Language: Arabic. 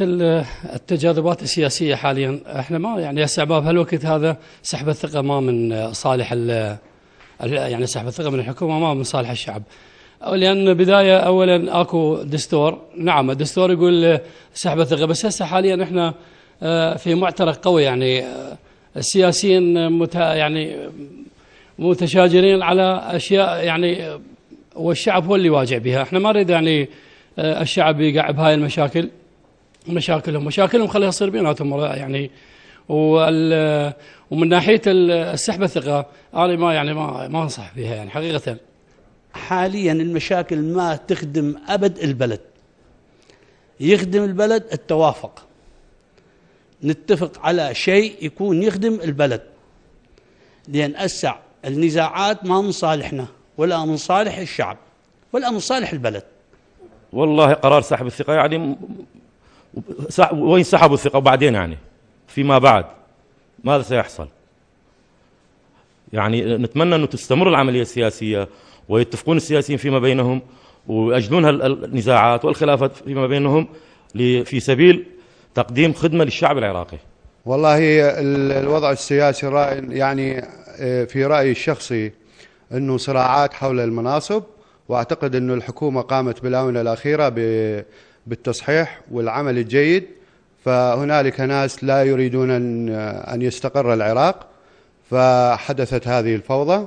التجاذبات السياسية حاليا إحنا ما يعني هسه باب هالوقت هذا سحب الثقة ما من صالح يعني سحب الثقة من الحكومة ما من صالح الشعب. لأن بداية أولا أكو دستور نعم الدستور يقول سحب الثقة بس هسه حاليا إحنا آه، في معترك قوي يعني آه، السياسيين مت يعني متشاجرين على أشياء يعني والشعب هو اللي واجع بها. إحنا ما نريد يعني آه، الشعب يقع بهاي المشاكل. مشاكلهم. مشاكلهم خليها تصير بيناتهم يعني ومن ناحية السحب الثقة أنا ما يعني ما ما أنصح فيها يعني حقيقة. حاليا المشاكل ما تخدم أبد البلد. يخدم البلد التوافق. نتفق على شيء يكون يخدم البلد. لأن أسع النزاعات ما من صالحنا ولا من صالح الشعب ولا من صالح البلد. والله قرار سحب الثقة يعني وين سحبوا الثقة؟ وبعدين يعني فيما بعد. ماذا سيحصل؟ يعني نتمنى أنه تستمر العملية السياسية ويتفقون السياسيين فيما بينهم ويأجلون النزاعات والخلافات فيما بينهم في سبيل تقديم خدمة للشعب العراقي. والله الوضع السياسي يعني آه، في رأيي الشخصي أنه صراعات حول المناصب وأعتقد أن الحكومة قامت بالآونة الأخيرة بالتصحيح والعمل الجيد فهنالك ناس لا يريدون أن يستقر العراق فحدثت هذه الفوضى.